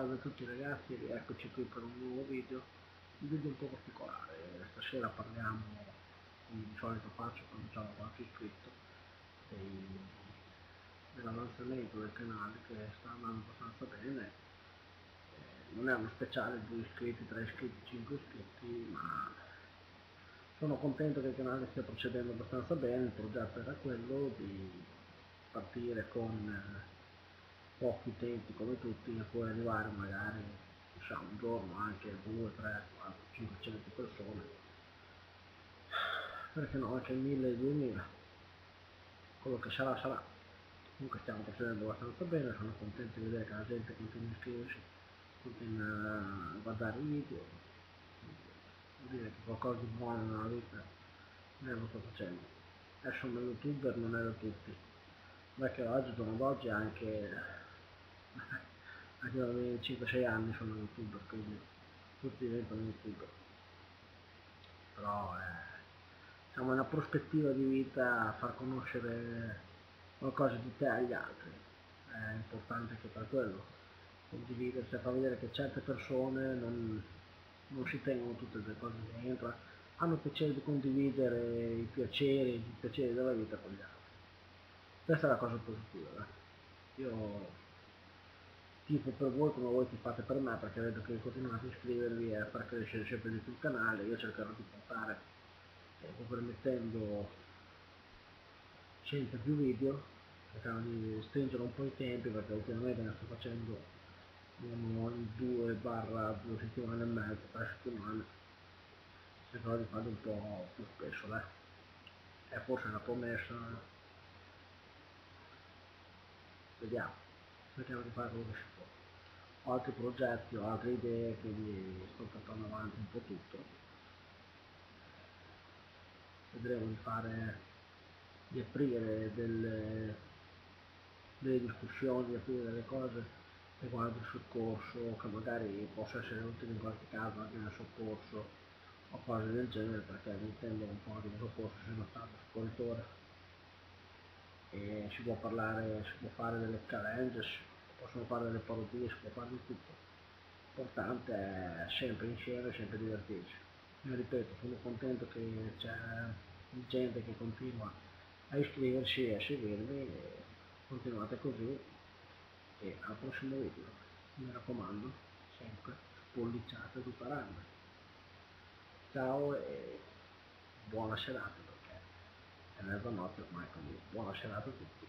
ragazzi, eccoci qui per un nuovo video, un video un po' particolare, stasera parliamo, come di solito faccio quando c'è qualche iscritto, dell'avanzamento del canale che sta andando abbastanza bene, eh, non è uno speciale, due iscritti, tre iscritti, cinque iscritti, ma sono contento che il canale stia procedendo abbastanza bene, il progetto era quello di partire con eh, pochi tempi come tutti e poi arrivare magari diciamo un giorno anche 2, 3, 4, 500 persone. Perché no anche 1000 2000 quello che sarà sarà. Comunque stiamo procedendo abbastanza bene sono contento di vedere che la gente continua a iscriversi continua a guardare i video. Dire che qualcosa di buono nella vita ne lo sto facendo. Essere un youtuber non da tutti. Perché oggi giorno d'oggi anche 5-6 anni sono youtuber quindi tutti diventano youtuber però eh, diciamo, è una prospettiva di vita far conoscere qualcosa di te agli altri. È importante anche per quello. Condividersi far vedere che certe persone non, non si tengono tutte le cose dentro hanno piacere di condividere i piaceri, i piaceri della vita con gli altri. Questa è la cosa positiva eh. io tifo per voi come voi fate per me perché vedo che continuate a iscrivervi e a far crescere sempre di più il canale io cercherò di portare eh, permettendo sempre più video cercando di stringere un po' i tempi perché ultimamente ne sto facendo in due barra due settimane e mezzo tre settimane cercherò di farli un po' più spesso eh. è forse una promessa vediamo cerchiamo di fare che si può. Ho altri progetti ho altre idee quindi sto portando avanti un po' tutto. Vedremo di fare di aprire delle, delle discussioni di aprire delle cose riguardo il soccorso che magari possa essere utile in qualche caso anche nel soccorso o cose del genere perché all'interno un po' di soccorso sono stato soccorritore. E si può parlare, si può fare delle challenge, possono fare delle parodie, si può fare di tutto. L'importante è sempre insieme, sempre divertirsi. Io ripeto, sono contento che c'è gente che continua a iscriversi e a seguirmi continuate così e al prossimo video. Mi raccomando, sempre spolliciate di paranda. Ciao e buona serata perché è mezzanotte ormai quindi buona serata a tutti